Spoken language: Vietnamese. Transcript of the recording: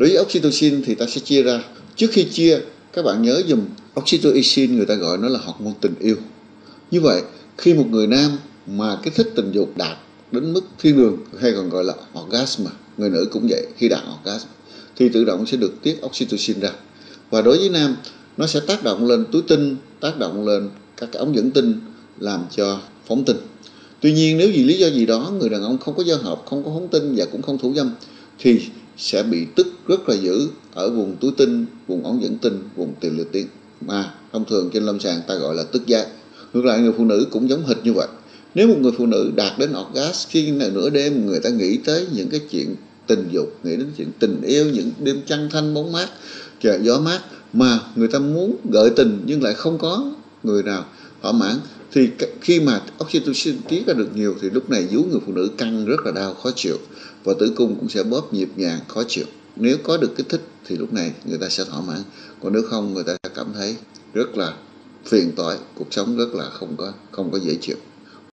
đối với oxytocin thì ta sẽ chia ra. Trước khi chia, các bạn nhớ dùm oxytocin người ta gọi nó là hormone tình yêu. Như vậy, khi một người nam mà cái thích tình dục đạt đến mức thiên đường hay còn gọi là orgasm, người nữ cũng vậy, khi đạt orgasm, thì tự động sẽ được tiết oxytocin ra. Và đối với nam, nó sẽ tác động lên túi tinh, tác động lên các cái ống dẫn tinh làm cho phóng tinh. Tuy nhiên, nếu vì lý do gì đó, người đàn ông không có giao hợp, không có phóng tinh và cũng không thủ dâm, thì sẽ bị tức rất là dữ ở vùng túi tinh, vùng ống dẫn tinh, vùng tiền liệt tiên. Mà thông thường trên lâm sàng ta gọi là tức giác. Ngược lại, người phụ nữ cũng giống hệt như vậy. Nếu một người phụ nữ đạt đến orgasm khi nửa đêm, người ta nghĩ tới những cái chuyện tình dục, nghĩ đến chuyện tình yêu, những đêm trăng thanh, bóng mát, trời gió mát, mà người ta muốn gợi tình nhưng lại không có người nào thỏa mãn, thì khi mà oxytocin tiết ra được nhiều thì lúc này vú người phụ nữ căng rất là đau, khó chịu. Và tử cung cũng sẽ bóp nhịp nhàng, khó chịu. Nếu có được kích thích thì lúc này người ta sẽ thỏa mãn. Còn nếu không, người ta sẽ cảm thấy rất là phiền toái, cuộc sống rất là không có không có dễ chịu.